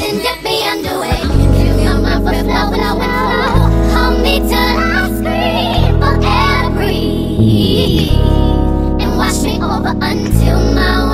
and dip me under it. Give me my flow, flow, flow, flow. Hold me till I scream for forever, and wash me over until my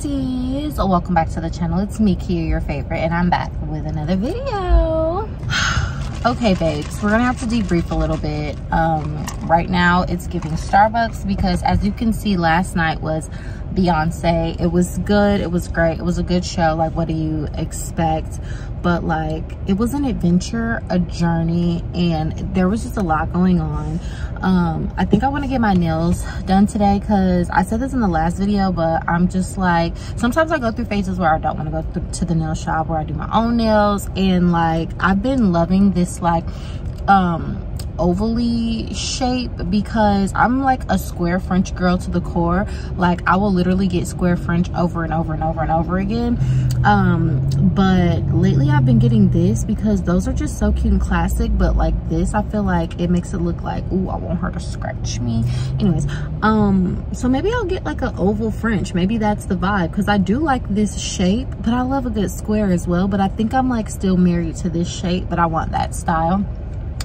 Hey Pixies! Welcome back to the channel. It's me, Kiya, your favorite, and I'm back with another video. okay, babes, we're gonna have to debrief a little bit. Um, right now, it's giving Starbucks because as you can see, last night was Beyonce. It was good, it was great, it was a good show. Like, what do you expect? But like, it was an adventure, a journey, and there was just a lot going on. Um, I think I want to get my nails done today because I said this in the last video, but I'm just like, sometimes I go through phases where I don't want to go to the nail shop where I do my own nails. And like, I've been loving this like, um, ovally shape because I'm like a square French girl to the core. Like I will literally get square French over and over and over and over again. Um, but lately I've been getting this because those are just so cute and classic. But like this, I feel like it makes it look like, ooh, I want her to scratch me. Anyways, um, so maybe I'll get like an oval French. Maybe that's the vibe because I do like this shape, but I love a good square as well. But I think I'm like still married to this shape, but I want that style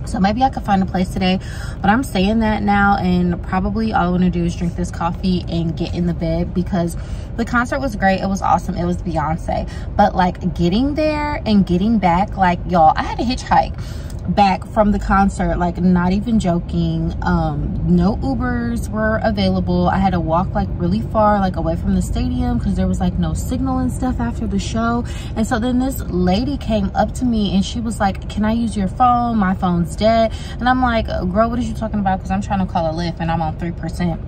so maybe i could find a place today but i'm saying that now and probably all i want to do is drink this coffee and get in the bed because the concert was great it was awesome it was beyonce. But like getting there and getting back like y'all i had to hitchhike back from the concert like not even joking. Um no ubers were available. I had to walk like really far like away from the stadium because there was like no signal and stuff after the show. And so then this lady came up to me and she was like can i use your phone? My phone's dead. And i'm like girl what are you talking about? Because i'm trying to call a Lyft and i'm on three percent.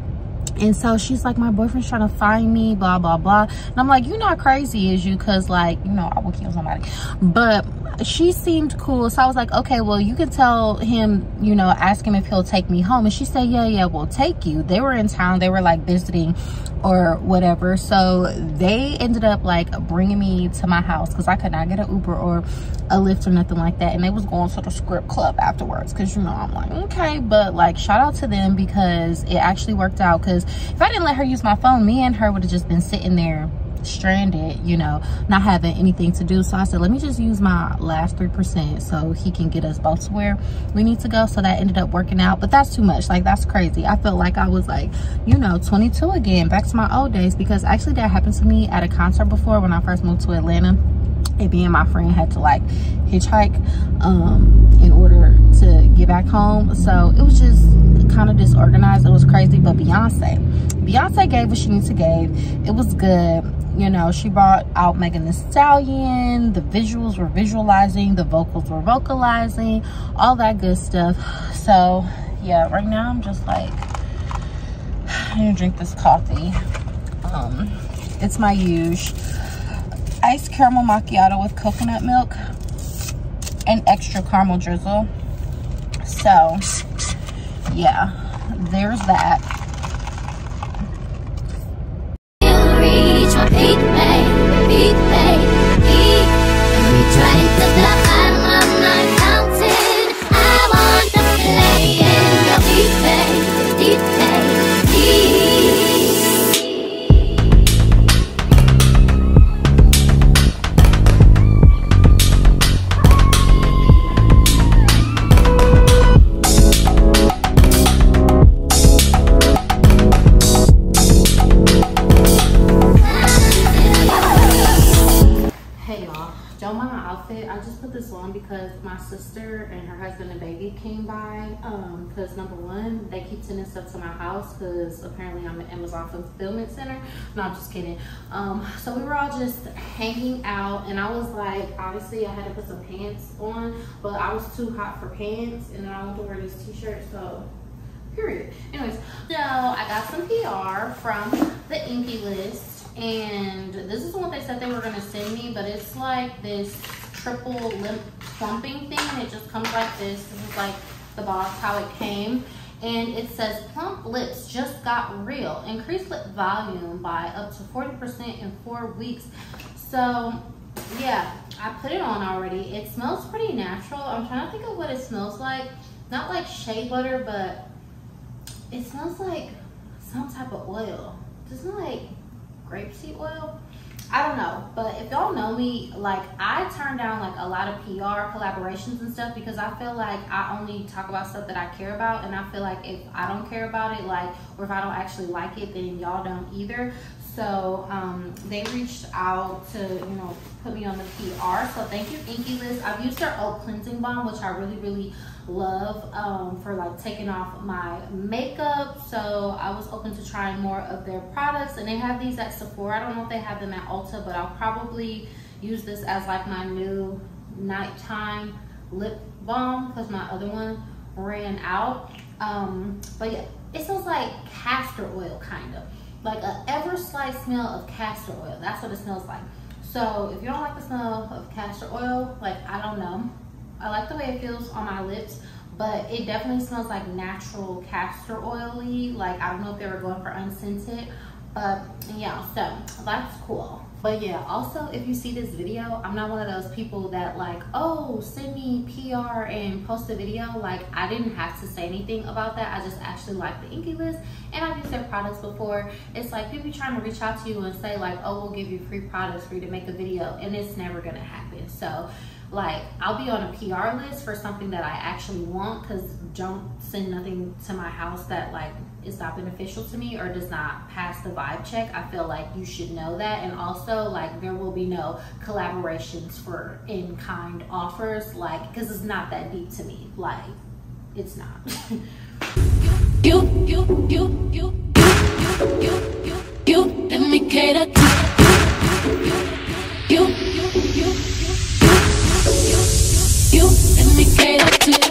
And so she's like my boyfriend's trying to find me blah blah blah. And i'm like you're not crazy is you? Because like you know i will kill somebody. But she seemed cool so i was like okay well you can tell him you know ask him if he'll take me home. And she said yeah yeah we'll take you. They were in town. They were like visiting or whatever. So they ended up like bringing me to my house because i could not get an uber or a Lyft or nothing like that. And they was going to the script club afterwards because you know i'm like okay. But like shout out to them because it actually worked out because if i didn't let her use my phone me and her would have just been sitting there stranded you know not having anything to do. So i said let me just use my last three percent so he can get us both to where we need to go. So that ended up working out but that's too much. Like that's crazy. I felt like i was like you know 22 again back to my old days because actually that happened to me at a concert before when i first moved to atlanta and me and my friend had to like hitchhike um in order to get back home. So it was just kind of disorganized. It was crazy but beyonce beyonce gave what she needs to give. It was good you know she brought out Megan Thee Stallion. The visuals were visualizing the vocals were vocalizing all that good stuff. So yeah right now i'm just like i'm gonna drink this coffee. Um it's my huge iced caramel macchiato with coconut milk and extra caramel drizzle. So yeah there's that because number one, they keep sending stuff to my house because apparently I'm an Amazon fulfillment center. No, I'm just kidding. Um, so we were all just hanging out and I was like, obviously I had to put some pants on, but I was too hot for pants and then I wanted to wear this t-shirt, so period. Anyways, so I got some PR from the INKEY List and this is what they said they were gonna send me, but it's like this triple lip plumping thing. It just comes like this. This is like the box, how it came. And it says plump lips just got real. Increase lip volume by up to 40% in four weeks. So yeah, I put it on already. It smells pretty natural. I'm trying to think of what it smells like. Not like shea butter, but it smells like some type of oil. Doesn't like grapeseed oil. I don't know, but if y'all know me, like I turn down like a lot of PR collaborations and stuff because I feel like I only talk about stuff that I care about, and I feel like if I don't care about it, like or if I don't actually like it, then y'all don't either. So um, they reached out to you know put me on the PR. So thank you, INKEY List. I've used their oat cleansing balm, which I really really love um, for like taking off my makeup. So I was open to trying more of their products and they have these at Sephora. I don't know if they have them at Ulta, but I'll probably use this as like my new nighttime lip balm because my other one ran out. Um, but yeah, it smells like castor oil kind of. Like a ever slight smell of castor oil. That's what it smells like. So if you don't like the smell of castor oil, like I don't know, I like the way it feels on my lips, but it definitely smells like natural castor oily. Like, I don't know if they were going for unscented, but yeah, so that's cool. But yeah, also if you see this video, I'm not one of those people that like, oh, send me PR and post a video. Like I didn't have to say anything about that. I just actually like the INKEY List and I've used their products before. It's like people trying to reach out to you and say like, oh, we'll give you free products for you to make a video and it's never gonna happen. So like I'll be on a PR list for something that I actually want because don't send nothing to my house that like is not beneficial to me or does not pass the vibe check. I feel like you should know that. And also like there will be no collaborations for in-kind offers like because it's not that deep to me. Like it's not. You, you, you, you, you, you, you, you, you, let me cater to you, you, you, you, it. to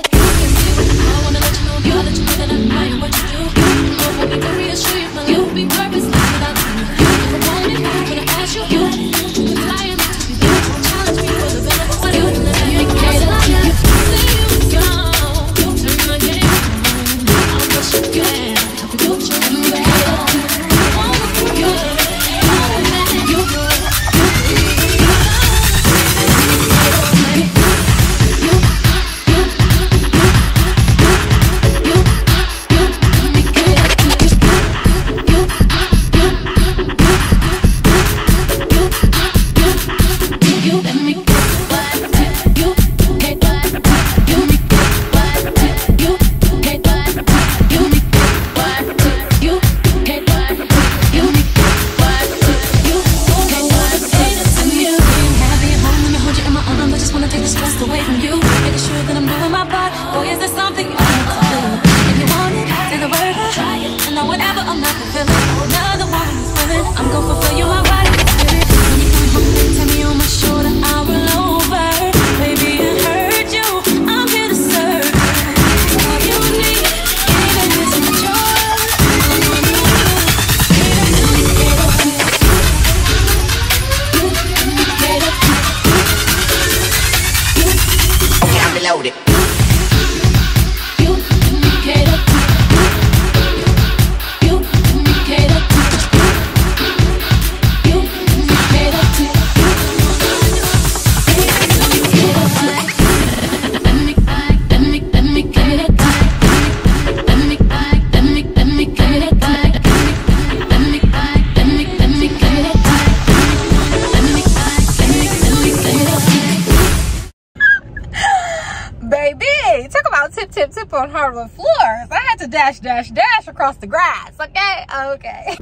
dash, dash, dash across the grass. Okay, okay.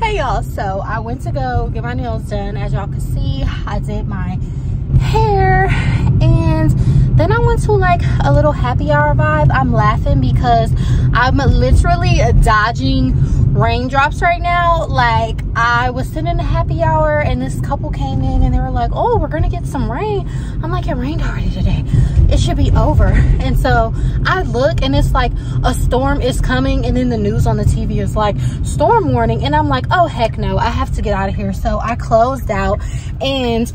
hey y'all, so I went to go get my nails done. As y'all can see, I did my hair And then I went to like a little happy hour vibe. I'm laughing because I'm literally dodging raindrops right now. Like I was sitting in a happy hour and this couple came in and they were like, oh, we're gonna get some rain. I'm like, it rained already today. It should be over. And so I look and it's like a storm is coming and then the news on the TV is like storm warning. And I'm like, oh heck no, I have to get out of here. So I closed out and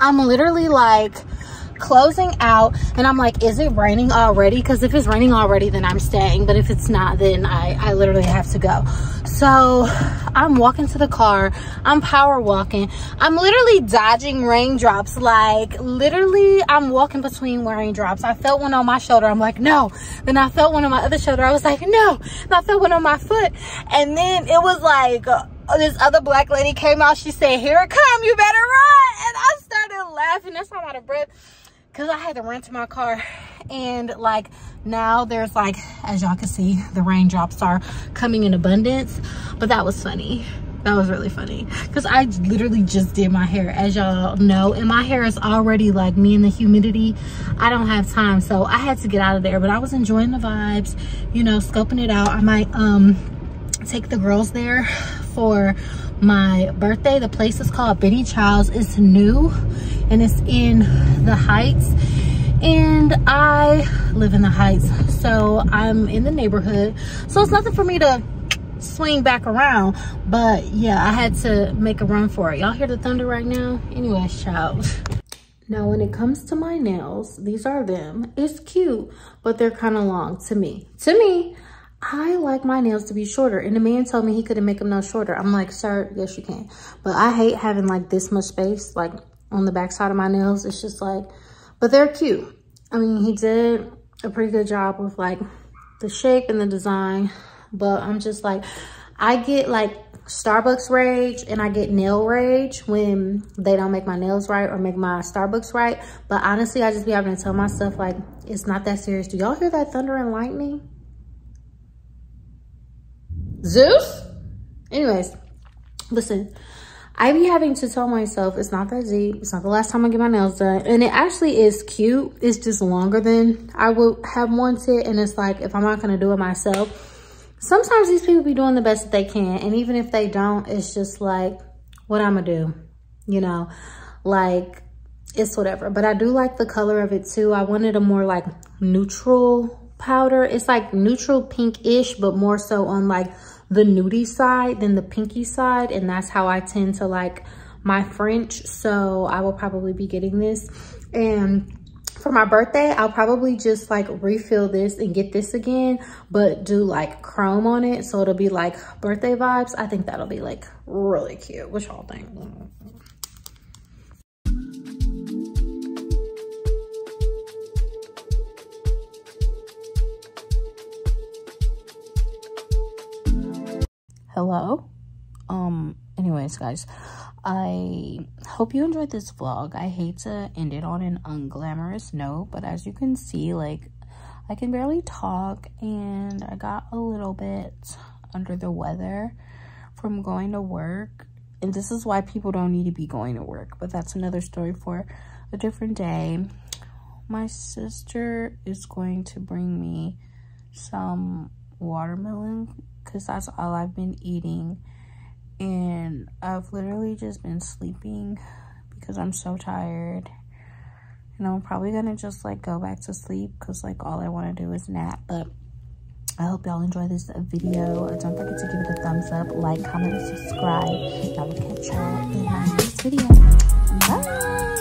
I'm literally like, closing out and i'm like is it raining already because if it's raining already then i'm staying but if it's not then i i literally have to go so i'm walking to the car. I'm power walking. I'm literally dodging raindrops. Like literally i'm walking between raindrops. I felt one on my shoulder. I'm like no. Then i felt one on my other shoulder. I was like no. And i felt one on my foot. And then it was like uh, this other black lady came out. She said here it come. You better run. And i started laughing. That's why i'm out of breath. Because I had to run to my car and like now there's like as y'all can see the raindrops are coming in abundance. But that was funny. That was really funny. Because I literally just did my hair. As y'all know and my hair is already like me in the humidity. I don't have time. So I had to get out of there. But I was enjoying the vibes you know scoping it out. I might um take the girls there for my birthday. The place is called Benny Childs. It's new and it's in the Heights. And I live in the Heights, so I'm in the neighborhood. So it's nothing for me to swing back around. But yeah, I had to make a run for it. Y'all hear the thunder right now? Anyways, child. Now, when it comes to my nails, these are them. It's cute, but they're kind of long to me. To me, I like my nails to be shorter. And the man told me he couldn't make them no shorter. I'm like, sir, yes, you can. But I hate having like this much space. Like on the back side of my nails. It's just like, but they're cute. I mean, he did a pretty good job with like the shape and the design, but I'm just like, I get like Starbucks rage and I get nail rage when they don't make my nails right or make my Starbucks right. But honestly, I just be having to tell myself like, it's not that serious. Do y'all hear that thunder and lightning? Zeus? Anyways, listen, I be having to tell myself it's not that deep. It's not the last time I get my nails done. And it actually is cute. It's just longer than I would have wanted. And it's like, if I'm not going to do it myself, sometimes these people be doing the best that they can. And even if they don't, it's just like, what I'm going to do, you know, like it's whatever. But I do like the color of it too. I wanted a more like neutral powder. It's like neutral pink-ish, but more so on like the nudie side than the pinky side. And that's how I tend to like my French. So I will probably be getting this. And for my birthday, I'll probably just like refill this and get this again, but do like chrome on it. So it'll be like birthday vibes. I think that'll be like really cute. What y'all think? Hello? Um anyways guys i hope you enjoyed this vlog. I hate to end it on an unglamorous note but as you can see like i can barely talk and i got a little bit under the weather from going to work. And this is why people don't need to be going to work but that's another story for a different day. My sister is going to bring me some watermelon because that's all I've been eating. And I've literally just been sleeping because I'm so tired. And I'm probably going to just like go back to sleep because like all I want to do is nap. But I hope y'all enjoy this video. Don't forget to give it a thumbs up, like, comment, subscribe. And I will catch y'all in my next video. Bye.